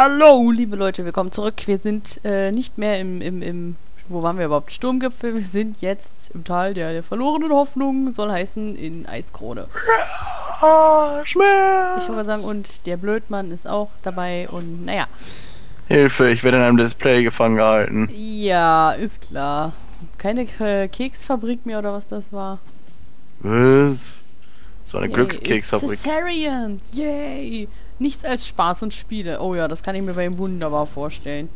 Hallo, liebe Leute, willkommen zurück. Wir sind äh, nicht mehr im, im, im, wo waren wir überhaupt? Sturmgipfel. Wir sind jetzt im Tal der, der verlorenen Hoffnung, soll heißen in Eiskrone. Ah, Schmerz. Ich wollte sagen, und der Blödmann ist auch dabei und naja. Hilfe, ich werde in einem Display gefangen gehalten. Ja, ist klar. Keine äh, Keksfabrik mehr oder was das war. Was? Das war eine Yay, Glückskeksfabrik. It's! Yay! Nichts als Spaß und Spiele. Oh ja, das kann ich mir bei ihm wunderbar vorstellen.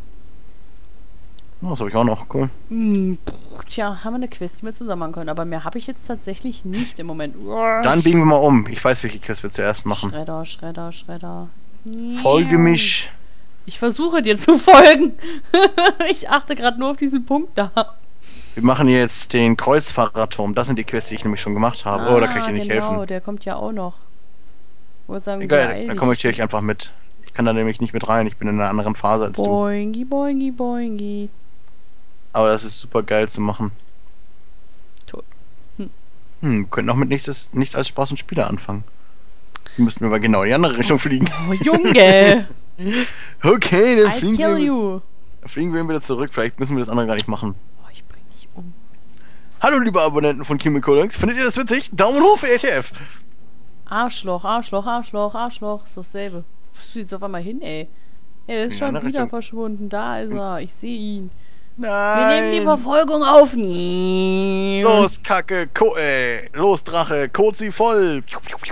Oh, das habe ich auch noch. Cool. Hm, pff, tja, haben wir eine Quest, die wir zusammen machen können. Aber mehr habe ich jetzt tatsächlich nicht im Moment. Dann biegen wir mal um. Ich weiß, welche Quest wir zuerst machen. Schredder, Schredder, Schredder. Folge mich. Ich versuche dir zu folgen. ich achte gerade nur auf diesen Punkt da. Wir machen jetzt den Kreuzfahrerturm. Das sind die Quests, die ich nämlich schon gemacht habe. oh, da kann ich dir nicht genau, helfen. der kommt ja auch noch. Sagen, Egal, beeil da dich. kommentiere ich einfach mit. Ich kann da nämlich nicht mit rein. Ich bin in einer anderen Phase als du. Boingi, boingi, boingi. Aber das ist super geil zu machen. Tot. Hm, wir könnten auch mit nichts, nichts als Spaß und Spiele anfangen. Wir müssten wir mal genau in die andere Richtung fliegen. Oh, Junge! Okay, dann I fliegen kill wir, you! dann fliegen wir wieder zurück. Vielleicht müssen wir das andere gar nicht machen. Oh, ich bring dich um. Hallo, liebe Abonnenten von Chemicolinks. Findet ihr das witzig? Daumen hoch für LTF. Arschloch, Arschloch, Arschloch, Arschloch. Ist dasselbe. Wo du jetzt auf einmal hin, ey? Er ist schon wieder Richtung. verschwunden. Da ist er. Ich sehe ihn. Wir Nein. nehmen die Verfolgung auf. Los! Kacke, Ko äh, los, Drache, kot sie voll.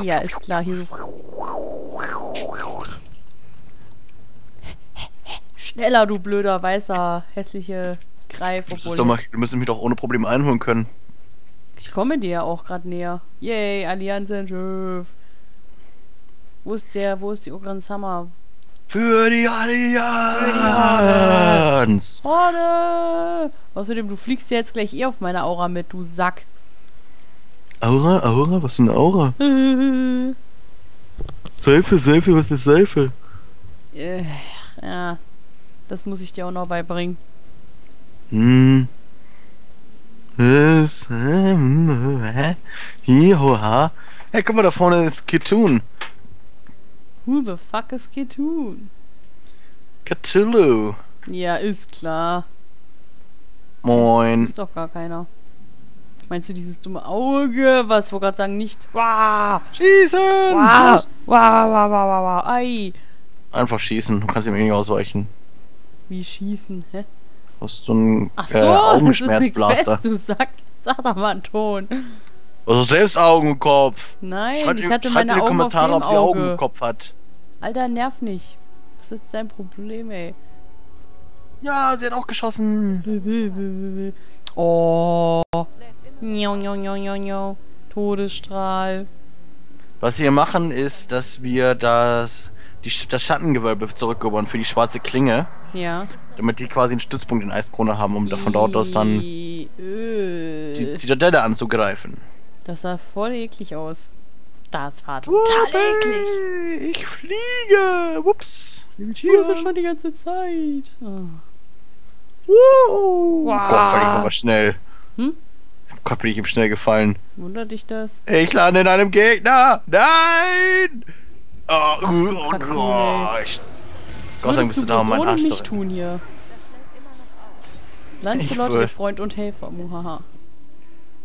Ja, ist klar. Hier so. Schneller, du blöder, weißer, hässliche Greif. Ist doch mal, du müsstest mich doch ohne Probleme einholen können. Ich komme dir ja auch gerade näher. Yay, Allianzenschiff. Wo ist der? Wo ist die Ogran Summer? Für die Allianz. Vorne! Außerdem, du fliegst ja jetzt gleich eh auf meine Aura mit, du Sack. Aura, Aura, was ist eine Aura? Seife, Seife, was ist Seife? Äh, ja, das muss ich dir auch noch beibringen. Hm. Hä? Hihoha. Hey, guck mal, da vorne ist Kitun. Who the fuck is Kitun? Cthulhu. Ja, ist klar. Moin. Ist doch gar keiner. Meinst du dieses dumme Auge? Was? Wollte gerade sagen, nicht. Wow! Schießen! Wow! Wow, wow, wow, wow, wow. Ei! Einfach schießen, du kannst ihm eh nicht ausweichen. Wie schießen, hä? Du hast so einen Ach äh, so, eine Augenschmerzblaster. Quest, du Sack. Sag doch mal einen Ton. Also selbst Augen im Kopf. Nein, Schreibt ich hatte schreibt meine in die Augen Kommentare, auf ob sie Augen im Auge. Kopf hat. Alter, nerv nicht. Was ist dein Problem, ey? Ja, sie hat auch geschossen. Oh. Njo, njo, njo, njo, njo. Todesstrahl. Was wir machen ist, dass wir das, die, das Schattengewölbe zurückgebaut für die schwarze Klinge. Ja. Damit die quasi einen Stützpunkt in Eiskrone haben, um von dort aus dann I- die. Zitadelle anzugreifen. Das sah voll eklig aus. Das war total eklig. Ich fliege! Wups! Ich tue das schon die ganze Zeit. Oh. Wow. Wow. Gott, fand ich aber schnell. Hm? Gott, bin ich ihm schnell gefallen. Wundert dich das? Ich lande in einem Gegner! Nein! Oh, oh, oh, ich, Was Gott sei Dank bist du da, um meinen Arsch mich zu tun hier? Ich Lancelot, ihr Freund und Helfer, muhaha.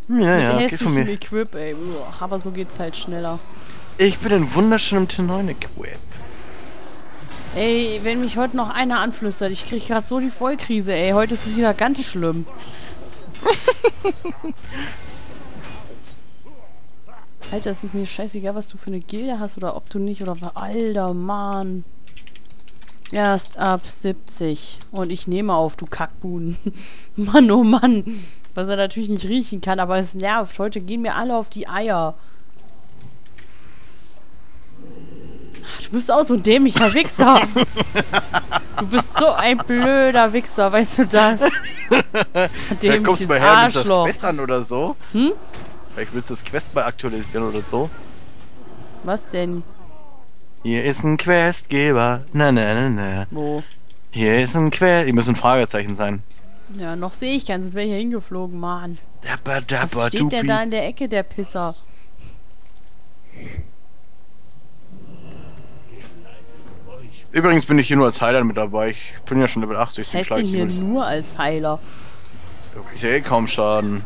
ja, Mit ja, geht's von hässlichem mir. Equip, ey. Uah, Aber so geht's halt schneller. Ich bin in wunderschönem T9 Equip. Ey, wenn mich heute noch einer anflüstert, ich krieg grad so die Vollkrise, ey. Heute ist es wieder ganz schlimm. Alter, es ist mir scheißegal, was du für eine Gilde hast oder ob du nicht oder wa- Alter, Mann. Erst ab 70. Und ich nehme auf, du Kackbuhn. Mann, oh Mann. Was er natürlich nicht riechen kann, aber es nervt. Heute gehen mir alle auf die Eier. Du bist auch so ein dämlicher Wichser. Du bist so ein blöder Wichser, weißt du das? Vielleicht kommst Dämliches du mal her das Arschloch. Quest an oder so. Hm? Vielleicht willst du das Quest mal aktualisieren oder so. Was denn? Hier ist ein Questgeber. Na, na, na, na. Wo? Hier ist ein Quest. Hier müssen Fragezeichen sein. Ja, noch sehe ich keinen, sonst wäre ich hier hingeflogen, Mann. Dabba, Was dabba, steht der dupi. da in der Ecke, der Pisser? Übrigens bin ich hier nur als Heiler mit dabei. Ich bin ja schon Level 80. Was heißt denn hier nur als Heiler? Ich sehe eh kaum Schaden.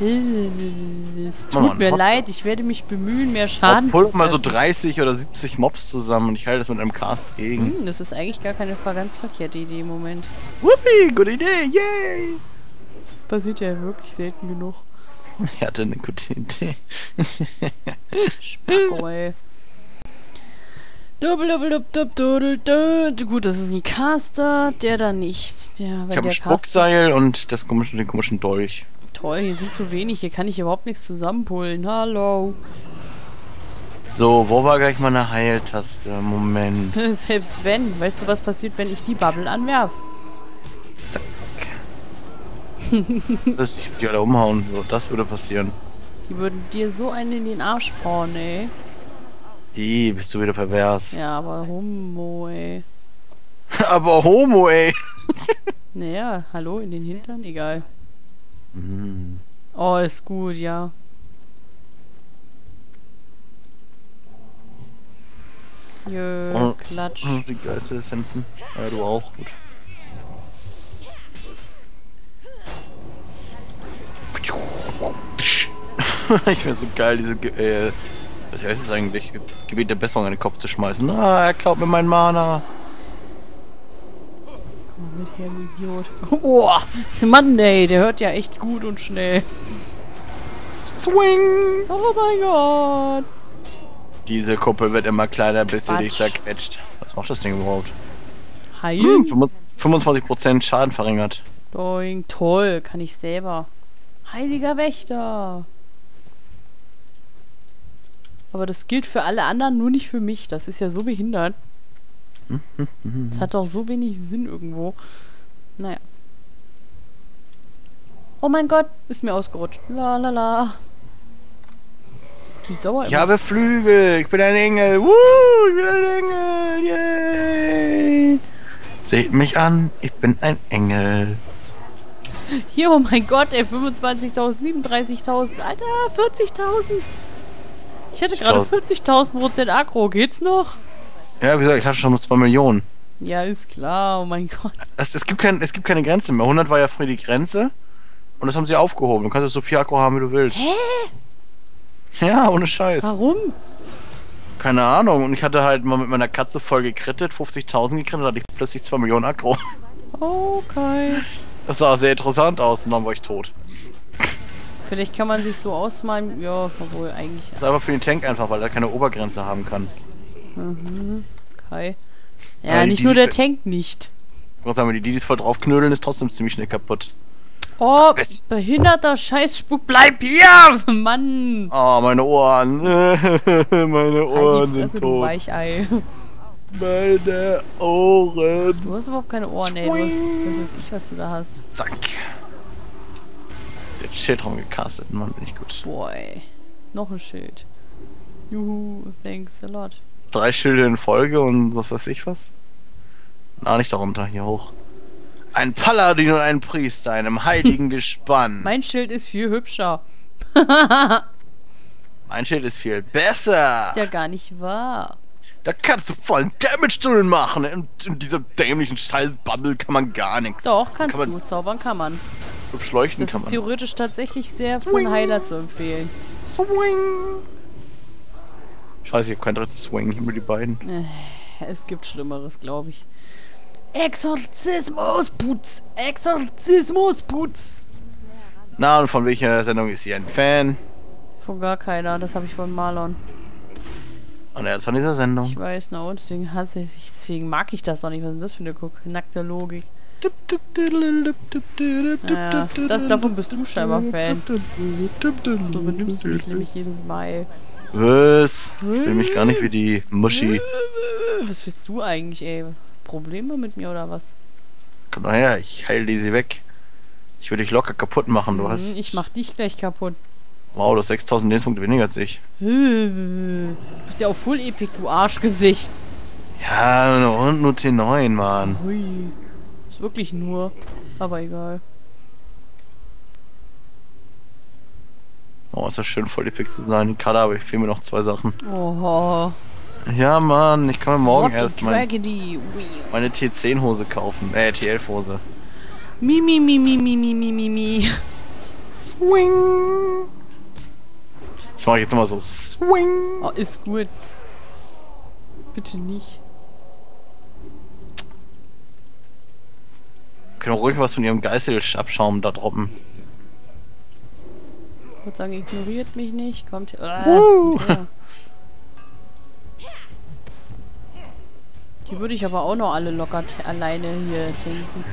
Es tut Mann, mir hopp. leid, ich werde mich bemühen, mehr Schaden Hol zu mal so fressen. 30 oder 70 Mobs zusammen und ich heile das mit einem Cast gegen. Hm, das ist eigentlich gar keine ganz verkehrte Idee im Moment. Whoopie, gute Idee, yay! Passiert ja wirklich selten genug. Ich hatte eine gute Idee. Spacko, ey. Double, double, double, double, double, double. Gut, das ist ein Caster, der da nicht. Der, Ich habe ein Spuckseil und das komische, den komischen Dolch. Toll, hier sind zu wenig. Hier kann ich überhaupt nichts zusammenpullen. Hallo. So, wo war gleich meine Heiltaste? Moment. Selbst wenn. Weißt du, was passiert, wenn ich die Bubble anwerf? Zack. das, ich würd die alle umhauen. So, das würde passieren. Die würden dir so einen in den Arsch bauen, ey. Ih, bist du wieder pervers. Ja, aber Homo, ey. Aber Homo, ey. Naja, hallo, in den Hintern? Egal. Hm. Oh, ist gut, ja. Jö, Oh. Klatsch. Die geilste Essenzen. Ja, du auch. Gut. ich finde so geil, diese, Ge- äh, was heißt das eigentlich? Gebet der Besserung an den Kopf zu schmeißen. Ah, er klaut mir meinen Mana. Her, du Idiot. Boah, der Mann, ey, der hört ja echt gut und schnell. Swing! Oh mein Gott. Diese Kuppel wird immer kleiner, bis sie dich zerquetscht. Was macht das Ding überhaupt? Heilen? Hm, 25% Schaden verringert. Doing, toll, kann ich selber. Heiliger Wächter. Aber das gilt für alle anderen, nur nicht für mich. Das ist ja so behindert. Das hat doch so wenig Sinn irgendwo. Naja. Oh mein Gott, ist mir ausgerutscht. La la la. Die Sauer Ich immer. habe Flügel, ich bin ein Engel. Woo, ich bin ein Engel. Yay. Seht mich an, ich bin ein Engel. Hier, oh mein Gott, ey, 25.000, 37.000, Alter, 40.000. Ich hätte gerade 40.000 Prozent Aggro. Geht's noch? Ja, wie gesagt, ich hatte schon 2 Millionen. Ja, ist klar. Oh mein Gott. Es, es, gibt kein, es gibt keine Grenze mehr. 100 war ja früher die Grenze. Und das haben sie aufgehoben. Du kannst jetzt so viel Akku haben, wie du willst. Hä? Ja, ohne Scheiß. Warum? Keine Ahnung. Und ich hatte halt mal mit meiner Katze voll gekrittet, 50.000 gekrittet, hatte ich plötzlich 2 Millionen Akku. Okay. Das sah sehr interessant aus und dann war ich tot. Vielleicht kann man sich so ausmalen. Ja, obwohl eigentlich. Das ist einfach für den Tank einfach, weil er keine Obergrenze haben kann. Okay. Ja, Ja, die- nicht die nur der ist- Tank nicht. Ich muss sagen, wenn die Didis voll draufknödeln, ist trotzdem ziemlich schnell kaputt. Oh, Best- behinderter Scheißspuk, bleib hier! Mann! Oh, meine Ohren. meine die Ohren Fresse, sind tot. Weichei. Meine Ohren. Du hast überhaupt keine Ohren, ey. Du hast, was weiß ich, was du da hast. Zack. Der Schildraum gecastet, Mann, bin ich gut. Boy. Noch ein Schild. Juhu, thanks a lot. Drei Schilde in Folge und was weiß ich was. Na, nicht darunter, hier hoch. Ein Paladin und ein Priester, einem heiligen Gespann. Mein Schild ist viel hübscher. Mein Schild ist viel besser. Ist ja gar nicht wahr. Da kannst du vollen Damage drin machen. In, in dieser dämlichen Scheiß-Bubble kann man gar nichts. Doch, kannst Kann man- du. Zaubern kann man. Hübsch leuchten Das kann ist man. theoretisch tatsächlich sehr Swing. einen Heiler zu empfehlen. Swing. Scheiße, ich hab kein drittes hab nur die beiden. Es gibt Schlimmeres, glaube ich. Exorzismusputz! Exorzismusputz! Na, und von welcher Sendung ist sie ein Fan? Von gar keiner, das habe ich von Marlon. Und er ist von dieser Sendung. Ich weiß, na und deswegen hasse ich, deswegen mag ich das doch nicht. Was ist das für eine nackte Logik? Naja, das, davon bist du scheinbar Fan. So benimmst du dich nämlich jedes Mal. Was? Ich will mich gar nicht wie die Muschi. Was willst du eigentlich, ey? Probleme mit mir oder was? Komm doch her, ich heil die sie weg. Ich will dich locker kaputt machen. Du Hm, hast. Ich mach dich gleich kaputt. Wow, du hast 6000 Lebenspunkte weniger als ich. Du bist ja auch Full Epic, du Arschgesicht. Ja, und nur T9, Mann. Hui. Ist wirklich nur. Aber egal. Oh, ist das schön, voll epic zu sein. Karte, aber ich fehlen mir noch zwei Sachen. Oh. Ja, Mann, ich kann mir morgen What erst mein, meine T10-Hose kaufen. Äh, T11-Hose. Mi, mi, mi, mi, mi, mi, mi, mi, mi. Swing! Das mache ich jetzt immer so. Swing! Oh, ist gut. Bitte nicht. Können wir ruhig was von ihrem Geißelabschaum da droppen. Ich würde sagen, ignoriert mich nicht. Kommt hier. Äh, Uh. ja. Die würde ich aber auch noch alle locker alleine hier sinken.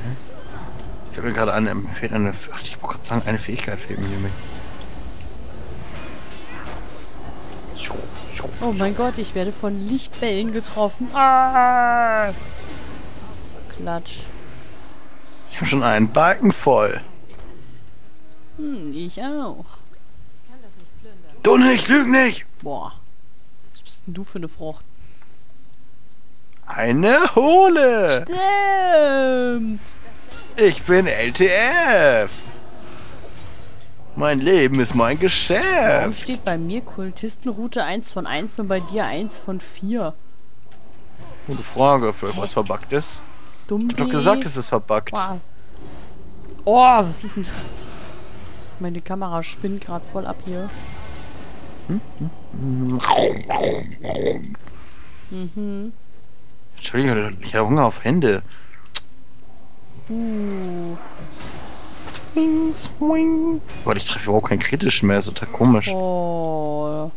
Ich habe mir gerade eine, fehlt eine, ach, ich wollte gerade sagen, eine Fähigkeit fehlt mir nämlich. Oh mein Gott, ich werde von Lichtbällen getroffen. Ah! Klatsch. Ich habe schon einen Balken voll. Hm, ich auch. Du nicht, lüg nicht! Boah. Was bist denn du für eine Frucht? Eine Hohle! Stimmt. Ich bin LTF! Mein Leben ist mein Warum Geschäft! steht bei mir Kultistenroute 1 von 1 und bei dir 1 von 4? Gute Frage, für was verbuggt ist. Dumm. Ich hab doch gesagt, es ist verbuggt. Wow. Oh, was ist denn das? Meine Kamera spinnt gerade voll ab hier. Mhm. Entschuldigung, ich habe Hunger auf Hände. Uh. Swing, swing. Gott, ich treffe überhaupt kein kritisch mehr, ist total komisch. Oh.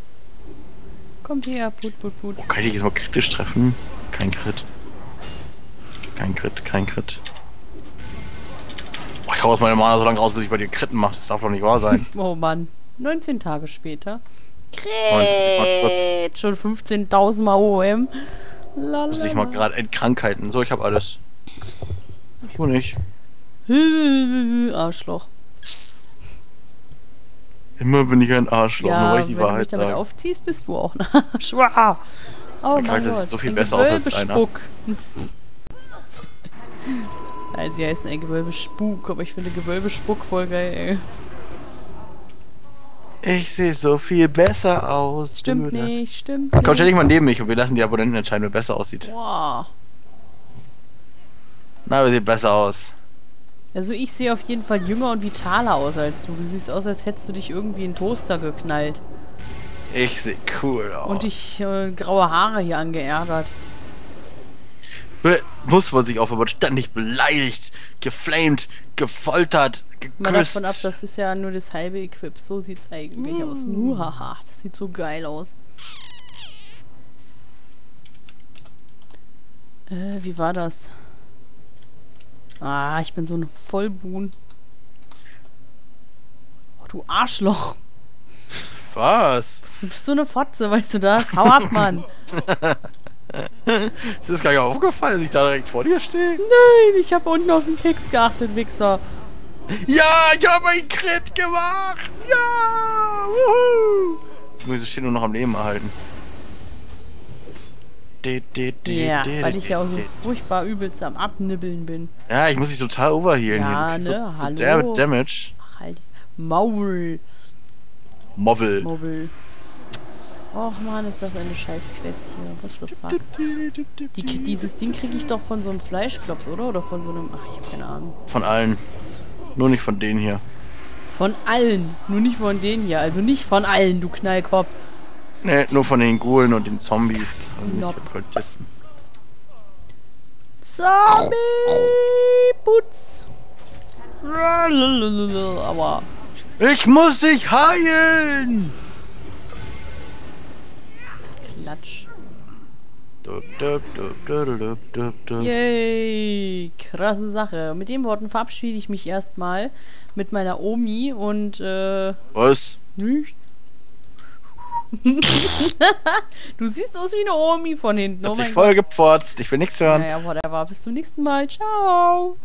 Kommt her, put, put, put. Oh, kann ich jetzt mal kritisch treffen? Kein Crit. Kein Crit, kein Crit. Oh, ich hau aus meiner Mana so lange raus, bis ich bei dir Kritten mache. Das darf doch nicht wahr sein. Oh Mann. 19 Tage später. Kret! Schon 15.000 Mal OM. Muss ich mal gerade Krankheiten. So, ich habe alles. Ich wohl nicht. Arschloch. Immer bin ich ein Arschloch, nur Ja, weil wenn ich die du mich Wahrheit damit sage. aufziehst, bist du auch ein Arsch. Wow. Oh Mein Charakter Gott. sieht so viel ein besser aus als deiner. Gewölbespuck. Nein, sie heißen ein Gewölbespuk, aber ich finde Gewölbespuck voll geil, ey. Ich sehe so viel besser aus. Stimmt du. nicht, stimmt Komm, stell dich mal neben mich und wir lassen die Abonnenten entscheiden, wer besser aussieht. Boah. Na, wer sieht besser aus? Also ich sehe auf jeden Fall jünger und vitaler aus als du. Du siehst aus, als hättest du dich irgendwie in Toaster geknallt. Ich sehe cool aus. Und dich äh, graue Haare hier angeärgert. Muss man sich auch, wenn man ständig beleidigt, geflamed, gefoltert, Mal geküsst. davon ab, das ist ja nur das halbe Equip. So sieht's eigentlich aus. Muhaha, das sieht so geil aus. Äh, wie war das? Ah, ich bin so ein Vollbuhn. Oh, du Arschloch. Was? Du bist so eine Fotze, weißt du das? Hau ab, Mann. Ist das gar nicht aufgefallen, dass ich da direkt vor dir stehe? Nein, ich habe unten auf den Text geachtet, Wichser. Ja, ich habe einen Crit gemacht! Ja! Wuhu! Jetzt muss ich das Schild nur noch am Leben erhalten. De, de, de, Ja, de, weil ich ja auch so furchtbar übelst am Abnibbeln bin. Ja, ich muss dich total overhealen Ja, hier. Ne? So, so Hallo. Damage. Ach, halt. Maul. Mobbel. Mobil. Och man, ist das eine scheiß Quest hier. What the fuck? Die, dieses Ding kriege ich doch von so einem Fleischklops, oder? Oder von so einem... Ach, ich habe keine Ahnung. Von allen. Nur nicht von denen hier. Von allen. Nur nicht von denen hier. Also nicht von allen, du Knallkopf. Ne, nur von den Ghoulen und den Zombies. Und nicht Nope. von Kultisten. Zombie Putz. Aber... Ich muss dich heilen! Klatsch. Yay, krasse Sache. Mit den Worten verabschiede ich mich erstmal mit meiner Omi und äh, Was? nichts. du siehst aus wie eine Omi von hinten. Ich Oh hab dich mein voll Gott. gepfotzt. Ich will nichts hören. Naja, whatever. Bis zum nächsten Mal. Ciao.